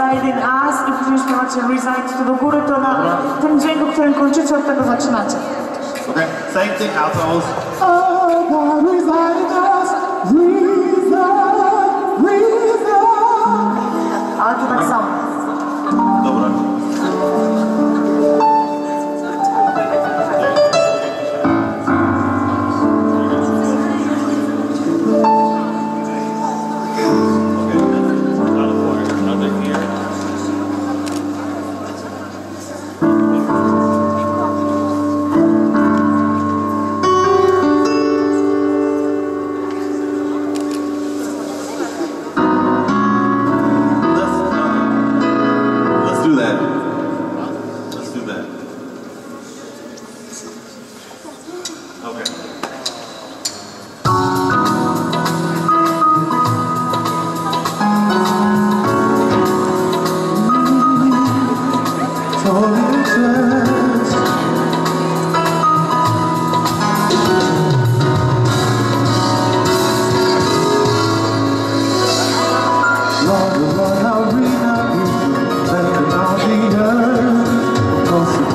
in us i później śpiewacie reside to do góry, to na tym dźwięku, którym kończycie, od tego zaczynacie. Okay, same thing. Oh God, us, reside, reside. Ale to tak samo.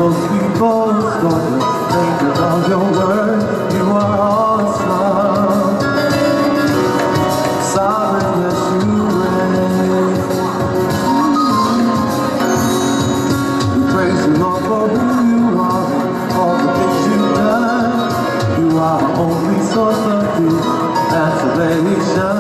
We both gonna think about your word. You are awesome. Sovereign, yes, you reign. We praise you, Lord, for who you are, all the things you've done. You are only source of salvation.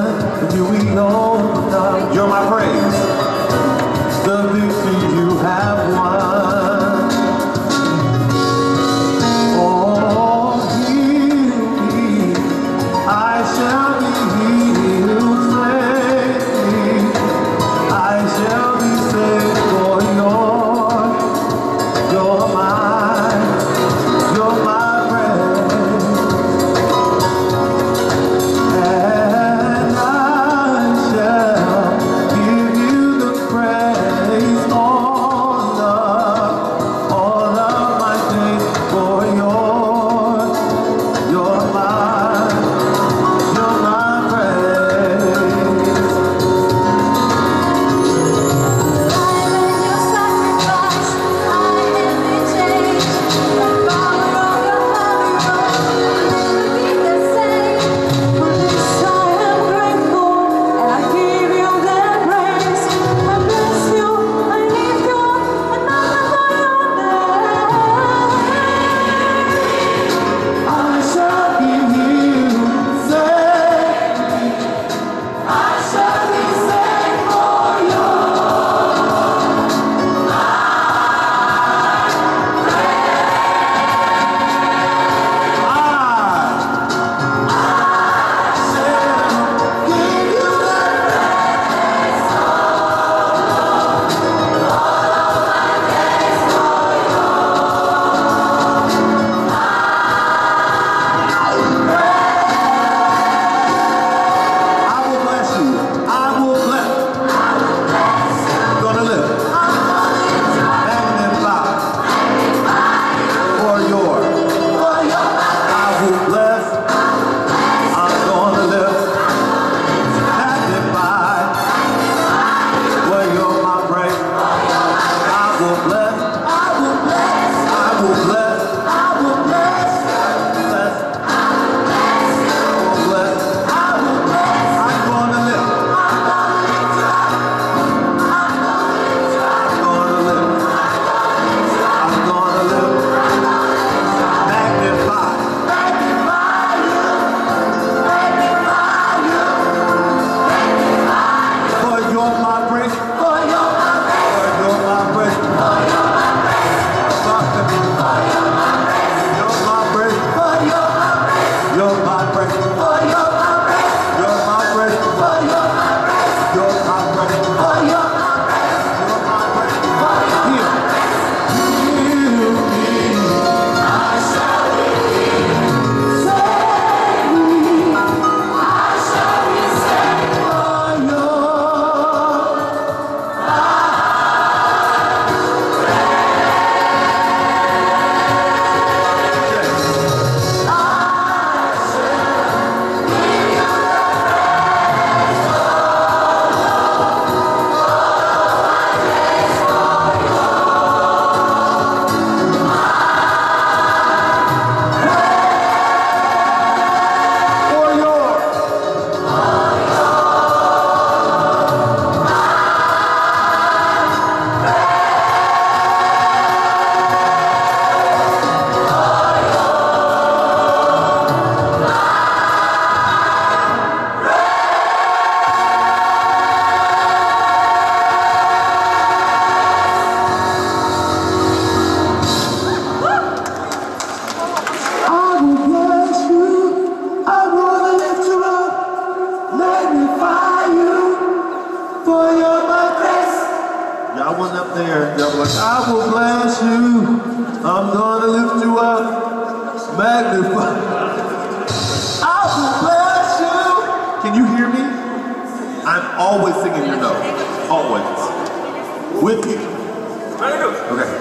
With you. Okay.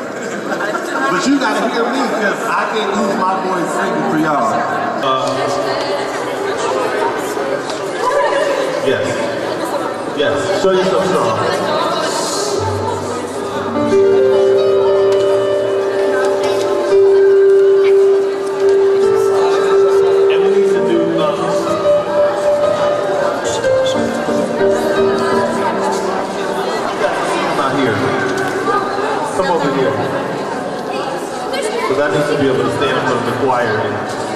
But you gotta hear me because I can't lose my voice singing for y'all. Yes. Yes. Show yourself strong. Because needs to be able to stand in front of the choir